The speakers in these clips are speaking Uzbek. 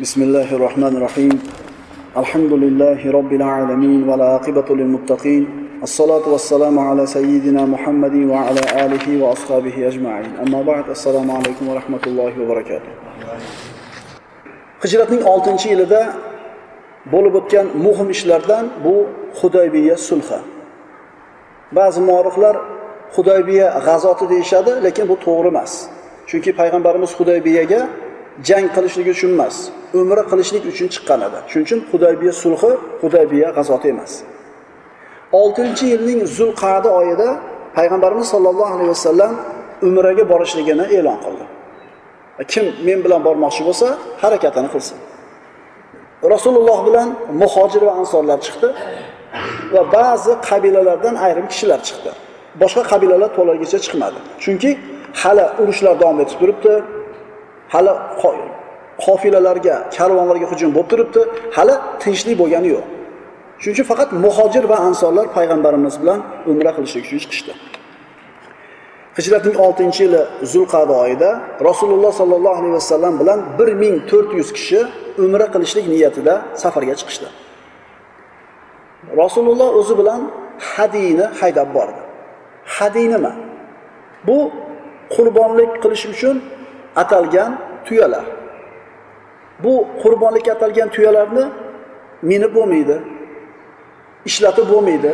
بسم الله الرحمن الرحيم الحمد لله رب العالمين والعاقبة للمتقين الصلاة والسلام على سيدنا محمد وعلى آله وأصحابه أجمعين أما بعد السلام عليكم ورحمة الله وبركاته hijratning 6 yilida bo'lib o'tgan muhim ishlardan bu Hudaybiya sulhi. Ba'zi muoriflar Hudaybiya g'azoti deyishadi, lekin bu to'g'ri emas. Chunki payg'ambarimiz Hudaybiyaga jang qilishlik uchun emas, umra qilishlik uchun chiqqan edi. Shuning uchun Hudaybiya sulhi Hudaybiya g'azoti emas. 6-yilning Zulqa'da oyida payg'ambarimiz sollallohu alayhi vasallam umraga borishligini e'lon qildi. E, kim men bilan bormoqchi bo'lsa, harakatini qilsin. Rasululloh bilan muhojir va ansorlar chiqdi va ba'zi qabilalardan ayrim kishilar chiqdi. Boshqa qabilalar to'largacha chiqmadi. Chunki hali urushlar davom etib turibdi. Hali qofilalarga, karvonlarga hujum bo'lib turibdi. Hali tinchlik bo'lgani yo'q. Shuning uchun faqat muhojir va ansorlar payg'ambarimiz bilan umra qilishlik uchun chiqishdi. Hijratning 6-yili Zulqa'da oyida Rasululloh sallallohu alayhi vasallam bilan 1400 kishi umra qilishlik niyatida safarga chiqishdi. Rasululloh o'zi bilan hadiyni haydab bordi. Hadiy nima? Bu qurbonlik qilish uchun atalgan tuyalar. Bu qurbonlikka atalgan tuyalarni minib bo'lmaydi, ishlatib bo'lmaydi,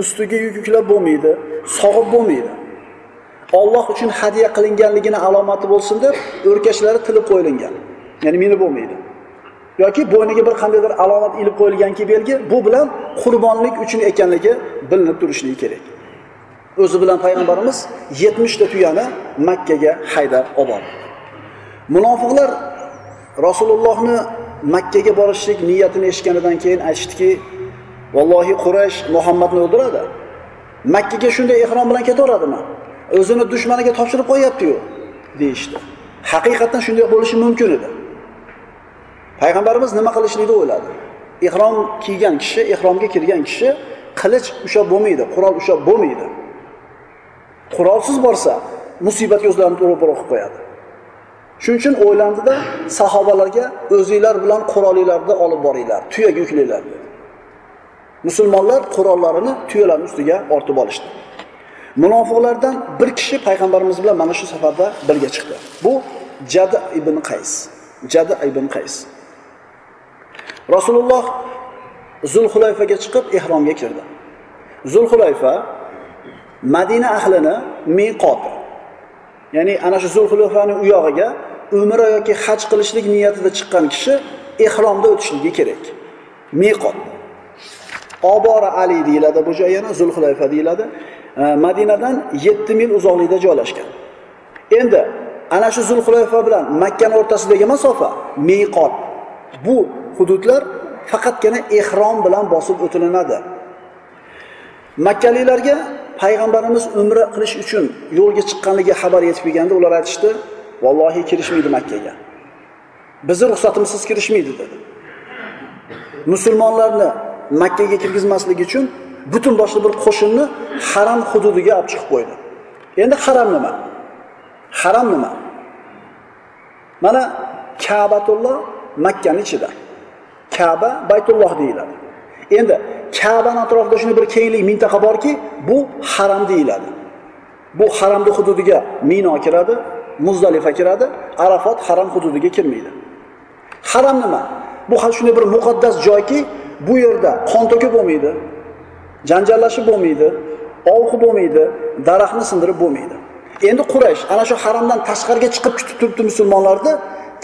ustiga yuk yuklab bo'lmaydi, sog'ib bo'lmaydi. Alloh uchun hadiya qilinganligini alomati bo'lsin deb o'rkashlari tilib qo'yilgan. Ya'ni minib bo'lmaydi. yoki bo'yniga bir qandaydir alomat ilib qo'yilganki belgi, bu bilan qurbonlik uchun ekanligi bilinib turishligi kerak. O'zi bilan payg'ambarimiz 70 ta tuyani Makkaga haydab oldi. Munofiqlar Rasulullohni Makkaga borishlik niyatini eshitganidan keyin aytishdiki, "Vallohi Quraysh Muhammadni o'ldiradi. Makkaga shunday ehrom bilan ketaveradimi? O'zini dushmaniga topshirib qo'yapti-yu" deyishdi. Haqiqatan shunday bo'lishi mumkin edi. Payg'ambarimiz nima qilishlikni o'yladi? Ihrom kiygan kishi, ihromga kirgan kishi qilich ushlab bo'lmaydi, qurol ushlab bo'lmaydi. Qurolsiz borsa, musibatga o'zlarini ro'para qilib qo'yadi. Shuning uchun o'ylandida sahobalarga o'zinglar bilan qurolinglarni olib boringlar, tuyaga yuklanglar dedi. Musulmonlar qurollarini tuyalarni ustiga ortib olishdi. Munofiqlardan bir kishi payg'ambarimiz bilan mana shu safarda birga chiqdi. Bu Jada ibn Qays. Jada ibn Qays. Rasululloh Zulhulayfaga chiqib ihromga kirdi. Zulhulayfa Madina ahlini miqoti. Ya'ni ana shu Zulhulayfaning u yog'iga umra yoki haj qilishlik niyatida chiqqan kishi ihromda o'tishligi kerak. Miqot. Obora Ali deyiladi bu joy yana Zulhulayfa deyiladi. Madinadan 7 mil uzoqlikda joylashgan. Endi ana shu Zulhulayfa bilan Makka o'rtasidagi masofa miqot. Bu hududlar faqatgina ihrom bilan bosib o'tilinadi. Makkaliklarga payg'ambarimiz umra qilish uchun yo'lga chiqqanligi xabar yetib kelganda ular aytishdi, "Vallohi kirishmaydi Makkaga. Bizni ruxsatimizsiz kirishmaydi" dedi. Musulmonlarni Makkaga kirgizmaslik uchun butun boshli bir qo'shinni haram hududiga olib chiqib qo'ydi. Endi haram nima? Haram nima? Mana Ka'batulloh makkani ichida. Ka'ba Baytulloh deyiladi. Endi kabani atrofida shunday bir kenglik mintaqa borki, bu haram deyiladi. Bu haramni hududiga Mino kiradi, Muzdalifa kiradi, Arafot haram hududiga kirmaydi. Haram nima? Bu hal shunday bir muqaddas joyki, bu yerda qon to'kib bo'lmaydi, janjallashib bo'lmaydi, ovqi bo'lmaydi, daraxtni sindirib bo'lmaydi. Endi Quraysh ana shu haramdan tashqariga chiqib kutib turibdi musulmonlarni,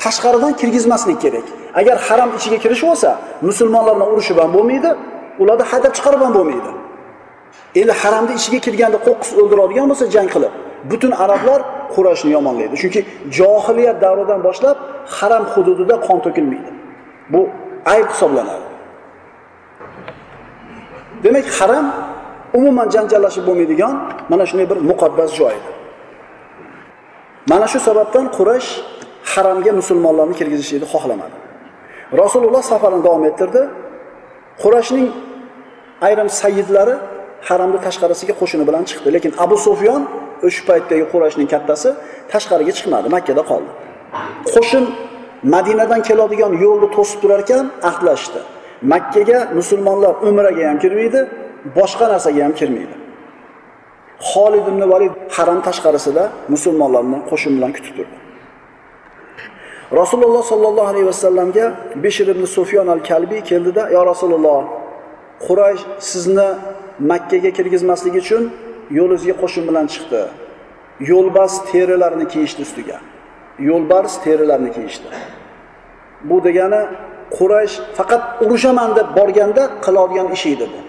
tashqaridan kirgizmaslik kerak. Agar haram ichiga kirish bo'lsa, musulmonlar bilan urushib ham bo'lmaydi, ularni haydab chiqarib ham bo'lmaydi. Endi haramni ichiga kirganda qo'qqis o'ldiradigan bo'lsa jang qilib, butun arablar Qurayshni yomonlaydi. Chunki johiliyat davridan boshlab haram hududida qon to'kilmaydi. Bu ayb hisoblanadi. Demak, haram umuman janjallashib bo'lmaydigan mana shunday bir muqaddas joy edi. Mana shu sababdan Quraysh haramga musulmonlarni kirgizishni xohlamadi. Rasululloh safarini davom ettirdi. Qurashning ayrim sayyidlari haramni tashqarisiga qo'shini bilan chiqdi, lekin Abu Sufyon o'sha paytdagi Qurashning kattasi tashqariga chiqmadi, makkada qoldi. Qo'shin Madinadan keladigan yo'lni to'sib turar ekan, ahdlashdi. Makkaga musulmonlar umraga ham kirmaydi, boshqa narsaga ham kirmaydi. Xolid ibn Valid haram tashqarisida musulmonlarni qo'shin bilan kutib turdi. Rasululloh sollallohu alayhi vasallamga bishir ibn Sufyon al-Kalbi keldida, yo Rasululloh, Quraysh sizni Makkaga kirgizmaslik uchun yo'lingizga qo'shin bilan chiqdi. Yo'lbars terilarini kiyishdi ustiga. Yo'lbars terilarini kiyishdi. Bu degani Quraysh faqat urushaman deb borganda qiladigan ishi edi bu.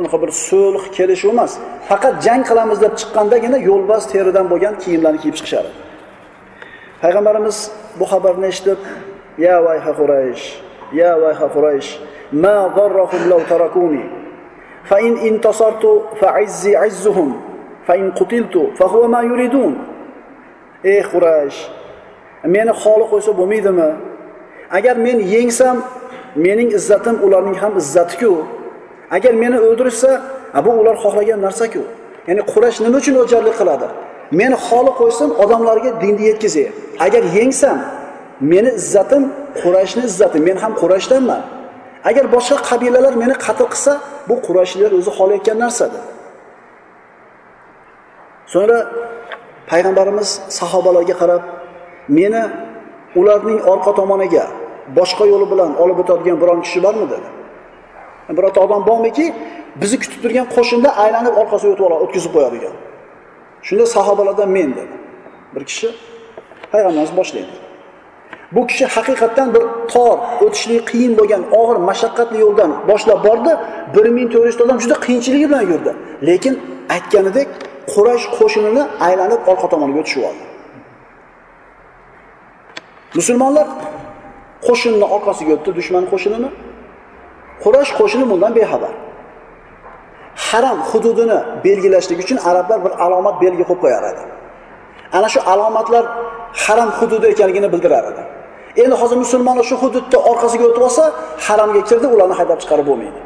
Unaqa bir sulh kelishuv emas. Faqat jang qilamiz deb chiqqandagina yo'lbars teridan bo'lgan kiyimlarni kiyib chiqishadi. Payg'ambarimiz bu xabarni eshitib, "Ya vayha Quraysh, ya vayha Quraysh, ma darrahum law tarakuni." fa in intasartu fa izzi izzuhum fa in qutiltu fa huwa ma yuridun ey quraysh meni xoli qo'ysa bo'lmaydimi agar men yengsam mening izzatim ularning ham izzati-ku agar meni o'ldirishsa bu ular xohlagan narsa-ku ya'ni qurash nima uchun o'jarlik qiladi meni xoli qo'ysin odamlarga dinni yetkazay agar yengsam meni izzatim qurashni izzati. Men ham qurashdanman agar boshqa qabilalar meni qatl qilsa bu qurayshlar o'zi xohlayotgan narsadir. So'ngra payg'ambarimiz sahobalarga qarab meni ularning orqa tomoniga boshqa yo'li bilan olib o'tadigan biron kishi bormi dedi. Birorta odam bormiki bizni kutib turgan qo'shinda aylanib orqasiga o'tib oladi o'tkazib qo'yadigan. Shunda sahobalardan men dedi. Bir kishi payg'ambarimiz boshlaydi. Bu kishi haqiqatdan bir tor, o'tishlik qiyin bo'lgan og'ir mashaqqatli yo'ldan boshlab bordi. 1400 odam juda qiyinchiligi bilan yurdi. Lekin aytganidek Quraysh qo'shinini aylanib orqa tomoniga o'tishib oldi. Musulmonlar qo'shinni orqasiga o'tdi, dushman qo'shinini. Quraysh qo'shini bundan bexabar. Haram hududini belgilashlik uchun arablar bir alomat belgi qo'yib qo'yar edi. Ana shu alomatlar haram hududi ekanligini bildirar edi. Endi hozir musulmonlar shu hududni orqasiga o'tib olsa, haramga kirdi, ularni haydab chiqarib bo'lmaydi.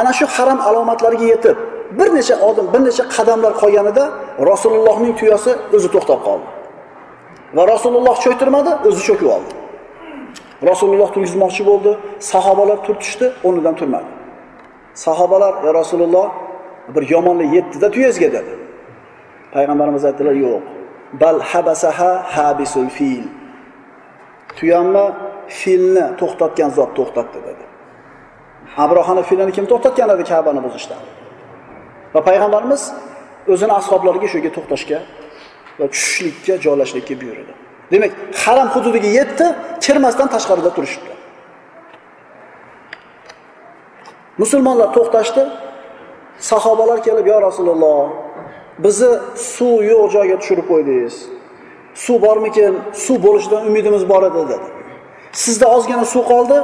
Ana shu haram alomatlariga yetib, bir necha odim, bir necha qadamlar qolganida Rasulullohning tuyasi o'zi to'xtab qoldi. Va Rasululloh cho'ytirmadi, o'zi cho'kib oldi. Rasululloh turgizmoqchi bo'ldi, sahobalar turtishdi, o'rnidan turmadi. Sahobalar, "Ya Rasululloh, bir yomonlik yetdida tuyangizga" dedi. Payg'ambarimiz aytdilar, "Yo'q. Bal habasaha habisul fil." Tuyanma filni to'xtatgan zot to'xtatdi dedi. Abrohani filini kim to'xtatgan edi Ka'bani buzishdan? Va payg'ambarimiz o'zini ashablariga yerga to'xtashga va tushishlikka, joylashlikka buyurdi. Demak, haram hududiga yetdi, kirmasdan tashqarida turishibdi. Musulmonlar to'xtashdi. Sahobalar kelib, "Ya Rasululloh, bizni suv yo'q joyga tushirib qo'ydingiz. Suv bormikin suv bo'lishidan umidimiz bor edi dedi. Sizda ozgina suv qoldi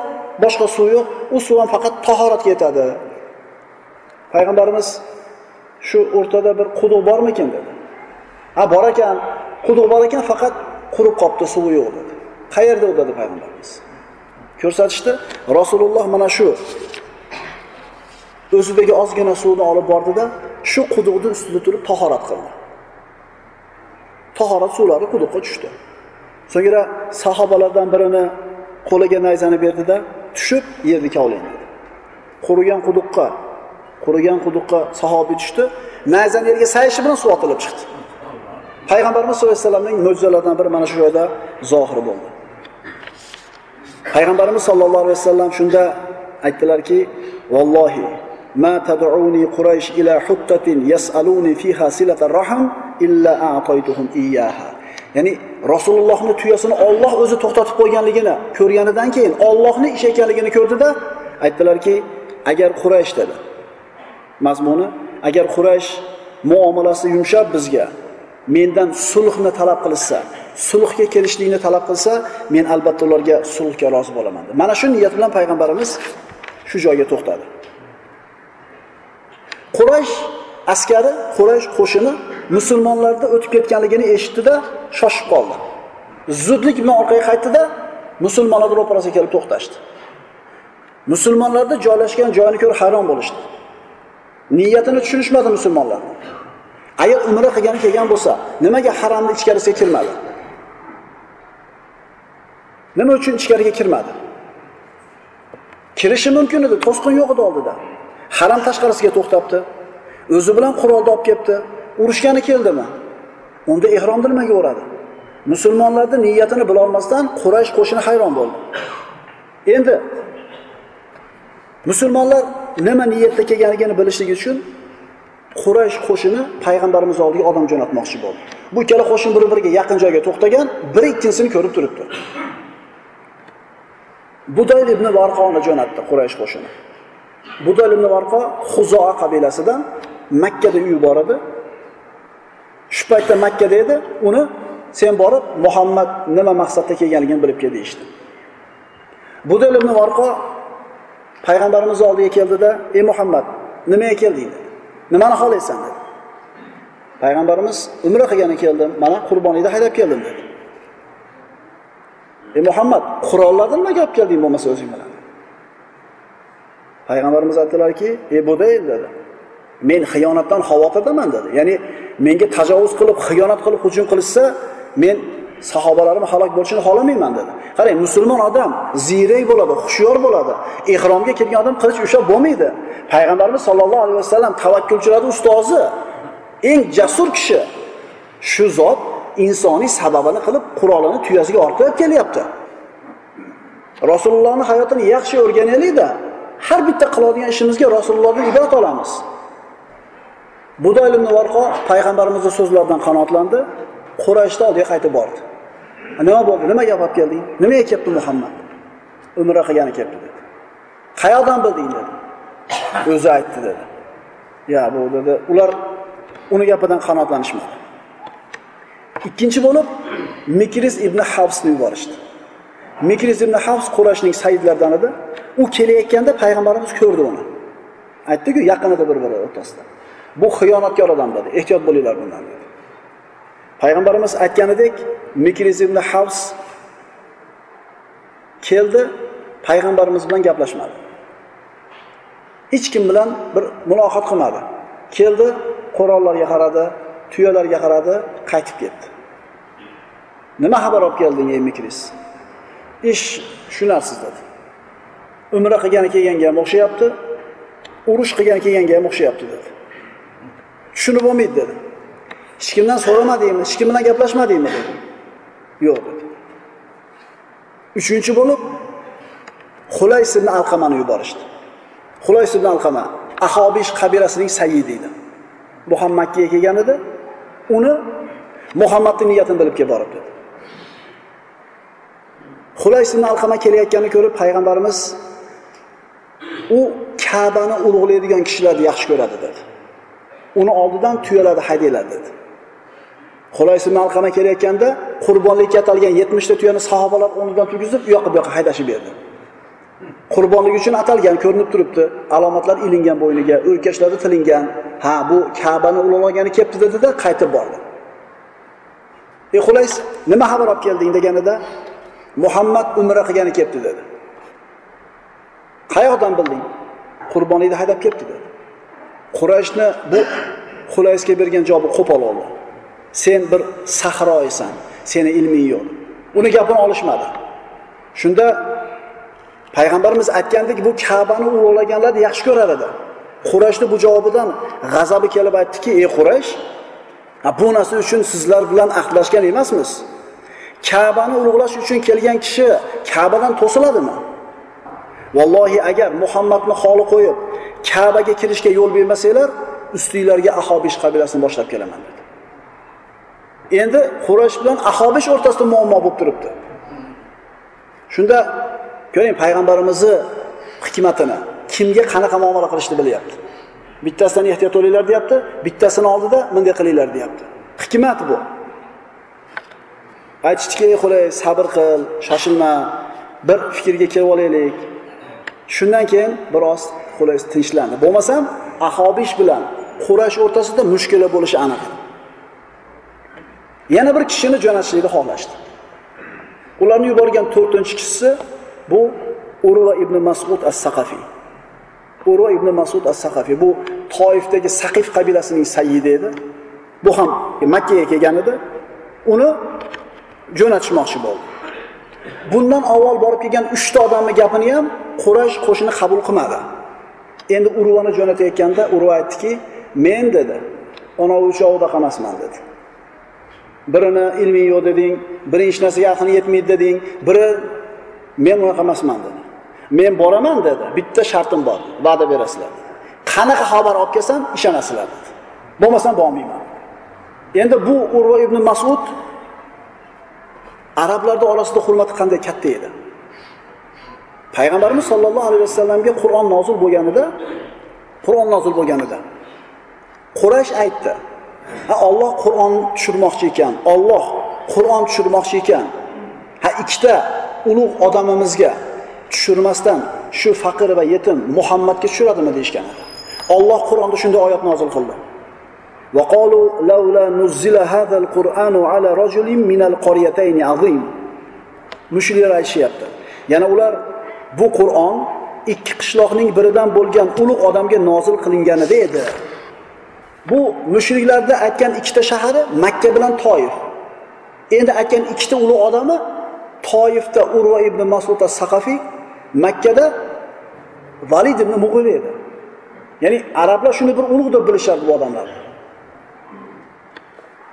boshqa suv yo'q u suv ham faqat tahoratga yetadi. Payg'ambarimiz shu o'rtada bir quduq bormikin dedi. Ha bor ekan quduq bor ekan faqat qurib qolibdi suvi yo'q dedi. Qayerda u dedi payg'ambarimiz. Ko'rsatishdi rasululloh mana shu o'zidagi ozgina suvni olib bordida shu quduqni ustida turib tahorat qildi. Tahorat suvlari quduqqa tushdi. So'ngra sahobalardan birini qo'liga nayzani berdida tushib yerni kovlang dedi qurigan quduqqa qurigan quduqqa sahobiy tushdi. Nayzani yerga sayishi bilan suv otilib chiqdi. Payg'ambarimiz sallallohu alayhi vasallamning mo'jizalaridan biri mana shu joyda zohir bo'ldi. Payg'ambarimiz sollallohu alayhi vasallam shunda aytdilarki vallohi ما تدعوني قريش إلى حتة يسألوني فيها صلة الرحم إلا أعطيتهم إياها ya'ni rasulullohni tuyasini olloh o'zi to'xtatib qo'yganligini ko'rganidan keyin ollohni ish ekanligini ko'rdida aytdilarki agar quraysh dedi mazmuni agar quraysh muomalasi yumshab bizga mendan sulhni talab qilishsa sulhga kelishlikni talab qilsa men albatta ularga sulhga rozi bo'laman mana shu niyat bilan payg'ambarimiz shu joyga to'xtadi Quraysh askari, Quraysh qo'shini musulmonlarda o'tib ketganligini eshitdi-da, shoshib qoldi. Zudlik bilan orqaga qaytdi-da, musulmonlar ro'parasiga kelib to'xtashdi. Musulmonlarda joylashgan joyini ko'rib hayron bo'lishdi. Niyatini tushunishmadi musulmonlar. Agar umra qilgani kelgan bo'lsa, nimaga haramni ichkarisiga kirmadi? Nima uchun ichkariga kirmadi? Kirishi mumkin edi, to'sqin yo'q edi oldida. Haram tashqarisiga to'xtabdi. O'zi bilan qurolni olib kelibdi. Urushgani keldimi? Unda ehromni nimaga o'radi? musulmonlarni niyatini bilolmasdan Quraysh qo'shini hayron bo'ldi. Endi musulmonlar nima niyatda kelganligini bilishligi uchun Quraysh qo'shini payg'ambarimiz oldiga odam jo'natmoqchi bo'ldi. Bu ikkala qo'shin bir-biriga yaqin joyga to'xtagan, biri ikkinchisini ko'rib turibdi. Budayl ibn Varqoni jo'natdi Quraysh qo'shini. Budal ibn Varqo Xuzoa qabilasidan Makkada uyi bor edi. Shu paytda Makkada edi, uni sen borib Muhammad nima maqsadda kelganligini bilib kel deyishdi. budal ibn Varqo payg'ambarimiz oldiga keldida, "Ey Muhammad, nimaga kelding?" dedi. "Nimani xohlaysan?" dedi. Payg'ambarimiz umra qilgani keldim, mana qurboniyda haydab keldim dedi. "Ey Muhammad, qurollardan nimaga olib kelding bo'lmasa o'zing bilan?" Payg'ambarimiz aytdilarki, "Ey Budayl" dedi. "Men xiyonatdan xavotirdaman" dedi. Ya'ni menga tajovuz qilib, xiyonat qilib hujum qilishsa, men sahobalarim halok bo'lishini xohlamayman dedi. Qarang, musulmon odam ziyrak bo'ladi, xushyor bo'ladi. Ihromga kirgan odam qilich ushlab bo'lmaydi. Payg'ambarimiz sollallohu alayhi vasallam tavakkulchilarni ustozi, eng jasur kishi. Shu zot insoniy sababini qilib qurolini tuyasiga ortib kelyapti. rasulullohni hayotini yaxshi o'rganaylikda har bitta qiladigan ishimizga Rasulullohdan ibrat olamiz. Budayl ibn Varqo payg'ambarimizning so'zlaridan qanoatlandi qurayshni oldiga qaytib bordi. Nima bo'ldi? nimaga olib kelding? Nimaga kelibdi Muhammad? Umra qilgani kelibdi dedi. Qayoqdan bilding dedi. O'zi aytdi dedi. Ya bu dedi, ular uni gapidan qanoatlanishmadi Ikkinchi bo'lib Mikris ibn Habsni yuborishdi. Mikris ibn havs qurashning sayyidlaridan edi. U kelayotganda payg'ambarimiz ko'rdi uni. Aytdi-ku, yaqinida bir-biri o'rtasida. Bu xiyonatkor odam dedi. Ehtiyot bo'linglar bundan dedi. Payg'ambarimiz aytganidek, Mikriz ibn Havs keldi, payg'ambarimiz bilan gaplashmadi. Hech kim bilan bir muloqot qilmadi. Keldi, qurollarga qaradi, tuyalarga qaradi, qaytib ketdi. Nima xabar olib kelding, ey Mikriz? Ish shu narsa dedi. Umra qilgani kelganga ham o'xshayapti, urush qilgani kelganga ham o'xshayapti dedi. tushunib bo'lmaydi dedi. Hech kimdan so'ramadingmi? Hech kim bilan gaplashmadingmi dedi. Yo'q dedi. Uchinchi bo'lib Xulays ibn Alqamani yuborishdi. Xulays ibn Alqama Ahobish qabilasining sayyidi edi. Bu ham kelgan edi. Uni muhammadni niyatini bilib kelib borib dedi. Xulays ibn Alqama kelayotganini ko'rib payg'ambarimiz u Ka'bani ulug'laydigan kishilarni yaxshi ko'radi dedi. Uni oldidan tuyalarni haydaylar dedi. Xulays ibn Alqama kelayotganda qurbonlikka atalgan 70 ta tuyani sahobalar o'rnidan turgizib, u yoqqa bu yoqqa haydashib berdi. Qurbonlik uchun atalgan ko'rinib turibdi. Alomatlar ilingan bo'yniga, o'rkashlari tilingan. Ha, bu Ka'bani ulug'lagani kelibdi dedi-da, qaytib bordi. "Ey Xulays, nima xabar olib kelding?" deganida, "Muhammad umra qilgani kelibdi" dedi. "Qayoqdan bilding?" "Qurbonlikni haydab kelibdi" dedi. Qurayshni bu Xulaysga bergan javobi qo'pol oldi. sen bir sahroysan, seni ilming yo'q. Uni gapini olishmadi. Shunda payg'ambarimiz aytgandek, bu Ka'bani ulug'laganlarni yaxshi ko'rar edi. Bu javobidan g'azabi kelib aytdiki, "Ey Quraysh, bu narsa uchun sizlar bilan ahdlashgan emasmiz. Ka'bani ulug'lash uchun kelgan kishi Ka'badan to'siladimi? Vallohi agar Muhammadni xoli qo'yib Ka'baga kirishga yo'l bermasanglar, ustinglarga Ahobish qabilasini boshlab kelaman." dedi. Endi Quraysh bilan Ahobish o'rtasida muammo bo'lib turibdi. Shunda ko'ring payg'ambarimizni hikmatini, kimga qanaqa muomala qilishni bilyapti. Bittasidan ehtiyot bo'linglar deyapti, bittasini oldida bunday qilinglar deyapti. Hikmat bu. Aytishdiki, "Qulay, sabr qil, shoshilma, bir fikrga kelib olaylik." Shundan keyin biroz Qulay tinchlandi. Bo'lmasam, Ahobish bilan qurash o'rtasida mushkula bo'lishi aniq. Yana bir kishini jo'natishlikni xohlashdi. Ularni yuborgan 4-kishisi bu Urva ibn Mas'ud as saqafiy Urva ibn Mas'ud as saqafiy bu Toifdagi Saqif qabilasining sayyidi edi. Bu ham Makka ga kelgan edi. Uni jo'natishmoqchi bo'ldi. bundan avval borib kelgan uchta odamni gapini ham quraysh qo'shini qabul qilmadi. Endi urvani jo'natayotganda urva aytdiki men dedi anavi uchovida emasman dedi. Birini ilming yo'q deding biri hech narsaga aqli yetmaydi deding biri men unaqa emasman dedi. Men boraman dedi bitta shartim bor va'da berasizlar qanaqa xabar olib kelsam ishonasizlar dedi. Bo'lmasam bormayman endi bu urva ibn masud arablarni orasida hurmati qanday katta edi. Payg'ambarimiz sollallohu alayhi vasallamga qur'on nozil bo'lganida qur'on nozil bo'lganida quraysh aytdi ha olloh qur'on tushirmoqchi ekan olloh qur'on tushirmoqchi ekan. Ha ikkita ulug' odamimizga tushirmasdan shu faqir va yetim muhammadga tushiradimi deyishgan edi olloh qur'onda shunday oyat nozil qildi. وقالوا لولا نزل هذا القرآن على رجل من القريتين عظيم mushriklar aytishyapti yana ular bu qur'on ikki qishloqning biridan bo'lgan ulug' odamga nozil qilinganida edi bu mushriklarda aytgan ikkita shahari makka bilan toif endi aytgan ikkita ulug' odami toifda urva ibn masud saqafiy makkada valid ibn mug'ira edi ya'ni arablar shuni bir ulug' deb bilishardi bu odamlarni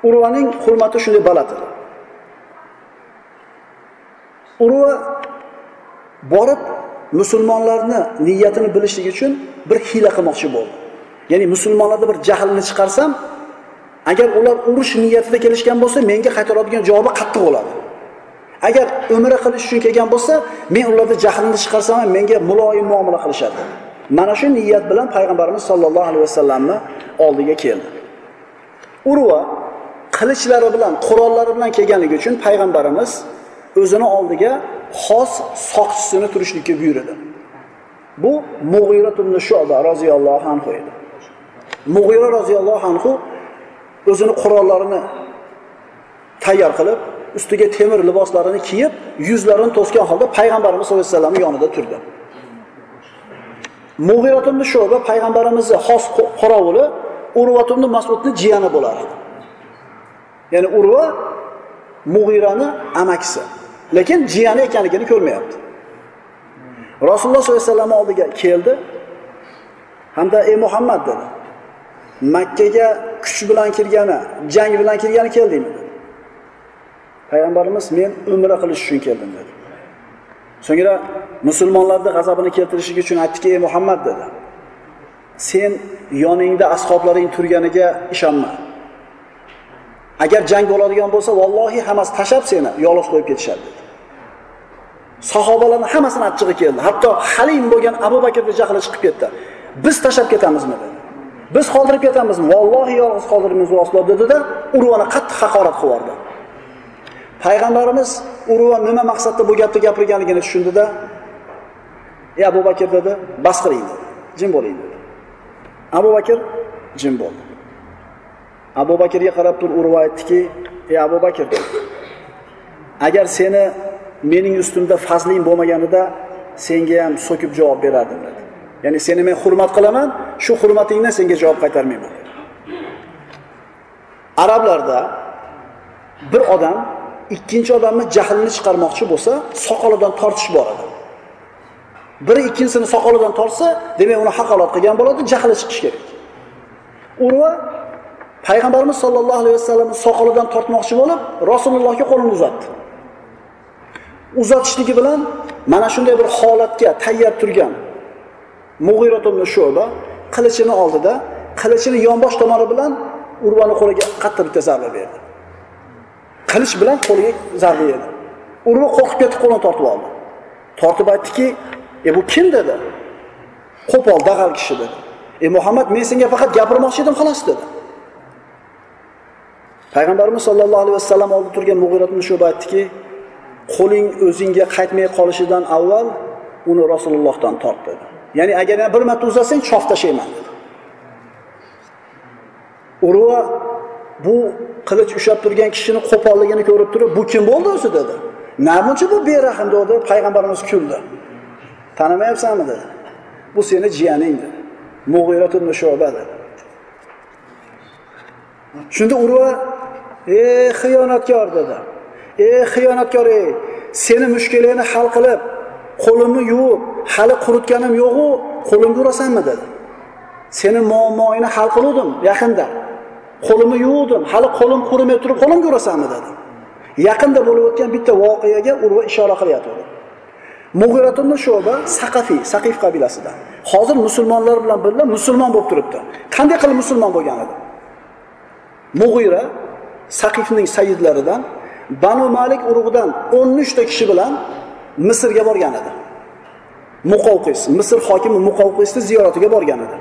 urvaning hurmati shunday baland edi urva borib musulmonlarni niyatini bilishlik uchun bir hiyla qilmoqchi bo'ldi. Ya'ni musulmonlarda bir jahlni chiqarsam agar ular urush niyatida kelishgan bo'lsa menga qaytaradigan javobi qattiq bo'ladi. Agar umra qilish uchun kelgan bo'lsa men ularda jahlni chiqarsam ham menga muloyim muomala qilishadi. Mana shu niyat bilan payg'ambarimiz sollallohu alayhi vasallamni oldiga keldi. Urva qilichlari bilan qurollari bilan kelganligi uchun payg'ambarimiz o'zini oldiga xos soqchisini turishlikka buyurdi. Bu mug'ira ibn shuba roziyallohu anhu edi. Mug'ira roziyallohu anhu o'zini qurollarini tayyor qilib ustiga temir liboslarini kiyib yuzlarini to'sgan holda payg'ambarimiz sallallohu alayhi vasallamni yonida turdi. Mug'irat ibn shoba payg'ambarimizni xos qorovuli urvat ibn masudni jiyani bo'lar edi. Ya'ni urva mug'irani amakisi. Lekin jiyani ekanligini ko'rmayapti. Rasululloh sollallohu alayhi vasallam oldiga keldi. Hamda ey muhammad dedi. Makkaga kuch bilan kirgani jang bilan kirgani keldingmi? dedi. Payg'ambarimiz men umra qilish uchun keldim dedi. So'ngra musulmonlarni g'azabini keltirishlik uchun aytdiki ey muhammad dedi. Sen yoningda ashoblaring turganiga ishonma. Agar jang bo'ladigan bo'lsa vallohi hammasi tashlab seni yolg'iz qo'yib ketishadi. dedi. Sahobalarni hammasini achchig'i keldi. Hatto halim bo'lgan abu bakrni jahli chiqib ketdi. Biz tashlab ketamizmi? dedi. Biz qoldirib ketamizmi? Vallohi yolg'iz qoldirmaymiz rasululloh dedida urvani qattiq haqorat qilib yubordi payg'ambarimiz urva nima maqsadda bu gapni gapirganligini tushundida ey abu bakr dedi bas qiling dedi jim bo'ling dedi. Abu bakr jim bo'ldi. Abu bakrga qarab turib urva aytdiki ey abu bakr agar seni mening ustimda fazling bo'lmaganida senga ham so'kib javob berardim dedi. Ya'ni seni men hurmat qilaman shu hurmatingdan senga javob qaytarmayman arablarda bir odam ikkinchi odamni jahlini chiqarmoqchi bo'lsa soqolidan tortish bor edi biri ikkinchisini soqolidan tortsa demak uni haqorat qilgan bo'ladi jahli chiqishi kerak. Urva payg'ambarimiz sollallohu alayhi vasallamni soqolidan tortmoqchi bo'lib rasulullohga qo'lini uzatdi. Uzatishligi bilan mana shunday bir holatga tayyor turgan mug'iratumni shuba qilichini oldida qilichini yonbosh tomoni bilan urvani qo'liga qattiq bitta zarba berdi. Qilich bilan qo'liga zarba yedi urva qo'rqib ketib qo'lini tortib oldi. Tortib aytdiki e bu kim dedi? Qo'pol dag'al kishi dedi. E muhammad men senga faqat gapirmoqchi edim xolos dedi. Payg'ambarimiz sollallohu alayhi vasallam oldida turgan mug'irat shuba aytdiki qo'ling o'zingga qaytmay qolishidan avval uni rasulullohdan tort dedi. Ya'ni agar yana bir marta uzatsang chof tashlayman dedi. Urva bu qilich ushlab turgan kishini qo'polligini ko'rib turib bu kim bo'ldi o'zi? dedi. Namuncha bu berahm? dedi. Payg'ambarimiz kuldi. Tanimayapsanmi? dedi. Bu seni jiyaning dedi. Mug'irat shuba dedi. Shunda urva ey xiyonatkor dedi. Ey xiyonatkor ey seni mushkulingni hal qilib qo'limni yuvib hali quritganim yo'qu qo'limga urasanmi dedi. Seni muammoingni hal qiluvdim yaqinda. Qo'limni yuvdim hali qo'lim qurimay turib qo'limga urasanmi dedi. Yaqinda bo'lib o'tgan bitta voqeaga urva ishora qilyapti. Ibn sho'ba saqafiy saqif qabilasidan. Hozir musulmonlar bilan birga musulmon bo'lib turibdi. Qanday qilib musulmon bo'lgan edi mug'ira saqifning sayidlaridan banu malik urug'idan o'n uchta kishi bilan misrga borgan edi. Muqovqis misr hokimi muqovqisni ziyoratiga borgan edi.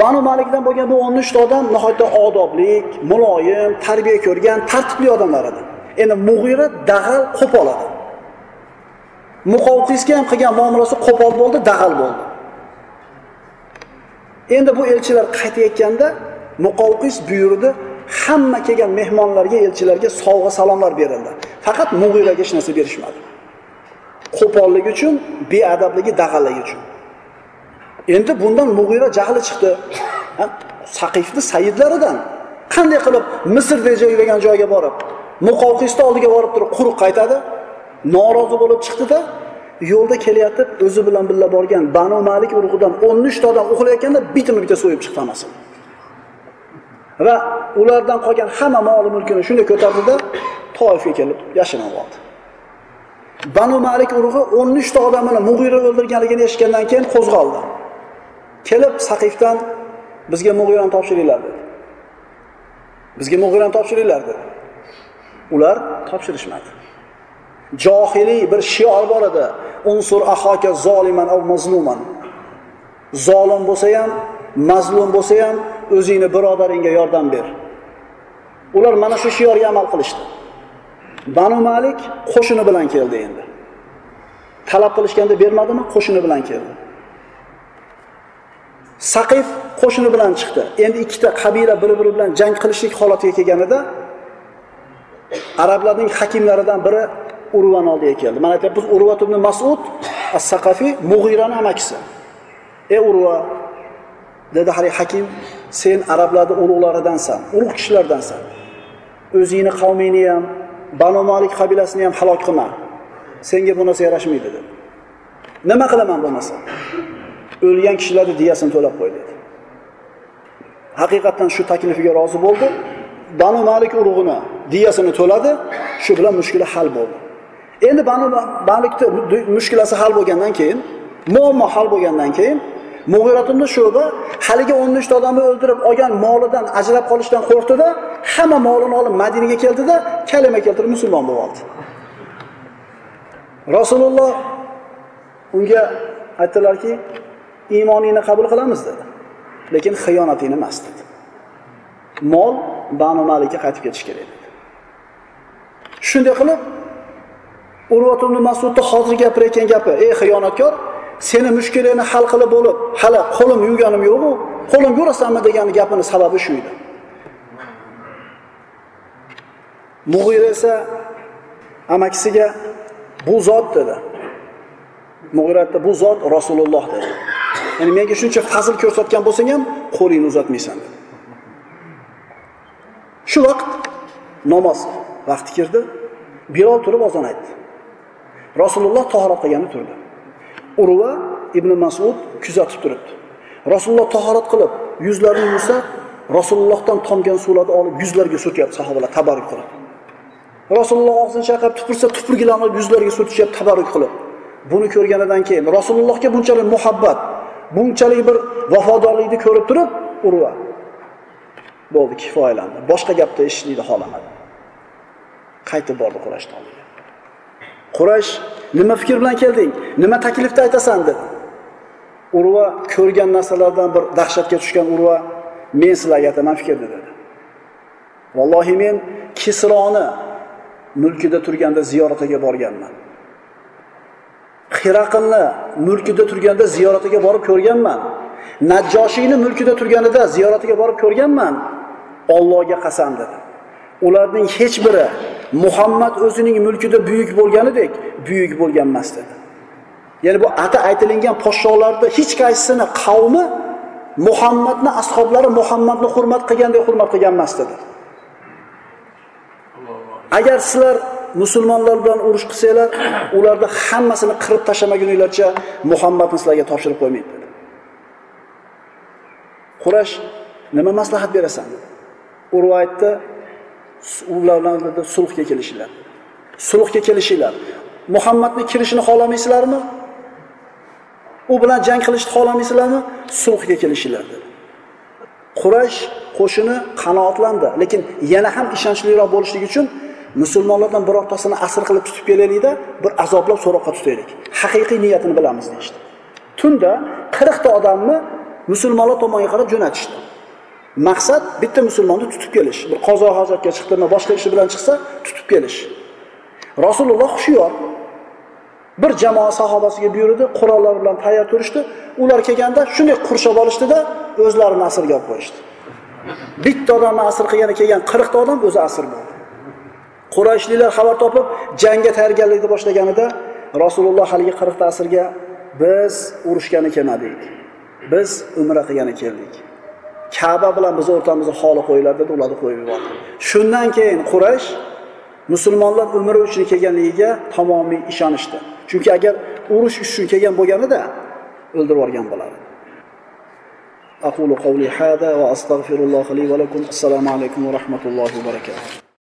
Banu malikdan bo'lgan bu o'n uchta odam nihoyatda odoblik muloyim tarbiya ko'rgan tartibli odamlar edi. Endi mug'ira dag'al qo'pol edi. Muqovqisga ham qilgan muomalasi qo'pol bo'ldi dag'al bo'ldi. Endi bu elchilar qaytayotganda muqovqis buyurdi hamma kelgan mehmonlarga elchilarga sovg'a salomlar berildi. Faqat mug'iraga hech narsa berishmadi. Qo'polligi uchun beadabligi dag'alligi uchun. Endi bundan mug'ira jahli chiqdi. Saqifni sayidlaridan qanday qilib misrda degan joyga borib muqovqisni oldiga borib turib quruq qaytadi norozi bo'lib chiqdida yo'lda kelayotib o'zi bilan birga borgan banu malik urug'idan o'n uchta odam uxlayotganda bitma bitta so'yib chiqdi hammasini va ulardan qolgan hamma moli mulkini shunday ko'tardida toifga kelib yashinib oldi. Banu malik urug'i o'n uchta odamini mug'ira o'ldirganligini eshitgandan keyin qo'zg'aldi. Kelib saqifdan bizga mug'irani topshiringlar dedi. Bizga mug'irani topshiringlar dedi. Ular topshirishmadi. Johiliy bir shior bor edi. Unsur ahoka zoliman av mazluman. Zolim bo'lsa ham mazlum bo'lsa ham o'zingni birodaringga yordam ber. Ular mana shu shiorga amal qilishdi. Banu malik qo'shini bilan keldi endi. Talab qilishganda bermadimi? Qo'shini bilan keldi. Saqif qo'shini bilan chiqdi. Endi ikkita qabila bir biri bilan jang qilishlik holatiga kelganida arablarning hakimlaridan biri urvani oldiga keldi. Mana aytyapmiz urvat ibn masud as saqafiy mug'irani amakisi ey urva dedi haligi hakim sen arablarni ulug'laridansan ulug' kishilardansan. O'zingni qavmingni ham banu molik qabilasini ham halok qilma. Senga bu narsa yarashmaydi dedi. Nima qilaman bo'lmasa o'lgan kishilarni diyasini to'lab qo'y dedi. Haqiqatdan shu taklifiga rozi bo'ldi. Banu malik urug'ini diyasini to'ladi shu bilan mushkula hal bo'ldi. Endi banu malikni mushkulasi hal bo'lgandan keyin muammo hal bo'lgandan keyin mug'iratumni shuba haligi o'n nechta odamni o'ldirib olgan molidan ajrab qolishdan qo'rqdida hamma molini olib madinaga keldida kalima keltirib musulmon bo'lib oldi. Rasululloh unga aytdilarki iymoningni qabul qilamiz dedi. Lekin xiyonatingni emas dedi. Mol banu malikka qaytib ketish kerak dedi. Shunday qilib urvat ibn masudni hozir gapirayotgan gapi ey xiyonatkor seni mushkulingni hal qilib bo'lib hali qo'lim yuvganim yo'qu qo'lim yurasanmi degan gapini sababi shu edi. Mug'ira esa amakisiga bu zot dedi. Mug'ira bu zot rasululloh dedi. Ya'ni menga shuncha fazl ko'rsatgan bo'lsang ham qo'lingni uzatmaysan dedi. Shu vaqt namoz vaqti kirdi. Bilol turib ozon aytdi. Rasululloh tahorat qilgani turdi. Urva ibn masud kuzatib turibdi. Rasululloh tahorat qilib yuzlarini yuvsa rasulullohdan tomgan suvlarni olib yuzlariga surtyapti sahobalar tabarruk qilib. Rasululloh og'zini chayqab tupursa tupurgilarni olib yuzlariga surtishyapti tabarruk qilib. Buni ko'rganidan keyin rasulullohga bunchalik muhabbat bunchalik bir vafodorlikni ko'rib turib urva bo'ldi kifoyalandi. Boshqa gapni eshitishlikni xohlamadi qaytib bordi qurashni oldiga qurash nima fikr bilan kelding? Nima taklifda aytasan dedi. Urva ko'rgan narsalardan bir dahshatga tushgan urva men sizlarga aytaman fikrni dedi. Vallohi men kisroni mulkida turganda ziyoratiga borganman. Hiraqilni mulkida turganda ziyoratiga borib ko'rganman. Najjoshiyni mulkida turganida ziyoratiga borib ko'rganman. Ollohga qasam dedi. Ularning hech biri muhammad o'zining mulkida buyuk bo'lganidek buyuk bo'lgan emas dedi ya'ni bu ata aytilingan podshohlarni hech qaysisini qavmi muhammadni ashoblari muhammadni hurmat qilgandek hurmat qilgan emas dedi agar sizlar musulmonlar bilan urush qilsanglar, ularni hammasini qirib tashlamaguninglarcha Muhammadni sizlarga topshirib qo'ymaydi dedi. Qurash nima maslahat berasan? Urva aytdi, ular bilan sulhga kelishinglar. Sulhga kelishinglar. Muhammadni kirishini xohlamaysizlarmi? U bilan jang qilishni xohlamaysizlarmi? Sulhga kelishinglar dedi. Quraysh qo'shini qanoatlandi, lekin yana ham ishonchliroq bo'lishlik uchun musulmonlardan birortasini asr qilib tutib kelaylikda, bir azoblab so'roqqa tutaylik. Haqiqiy niyatini bilamiz deydi. Tunda 40 ta odamni musulmonlar tomoniga qarab jo'natishdi. Maqsad bitta musulmonni tutib kelish. Bir qozo hojatga chiqdimi, boshqa ishi bilan chiqsa, tutib kelish. Rasululloh hushyor Bir jamoa sahobasiga buyurdi, qurollar bilan tayyor turishdi. Ular kelganda shunday qurshab olishdida, o'zlarini asirga olib qo'yishdi. Bitta odamni asr qilgani kelgan 40 ta odam o'zi asir bo'ldi. Qurayshliklar xabar topib, jangga tayyorgarlikni boshlaganida Rasululloh haligi 40 ta asirga biz urushgani kelmadik. Biz umra qilgani keldik. Ka'ba bilan biz o'rtamizda xoli qo'yiladi deb ularni qo'yib yubordi. Shundan keyin Quraysh musulmonlar umri uchun kelganligiga tamomiy ishonishdi. Chunki agar urush uchun kelgan bo'lganida o'ldirib yuborgan bo'lardi. أقول قولي هذا وأستغفر الله لي ولكم السلام عليكم ورحمة الله وبركاته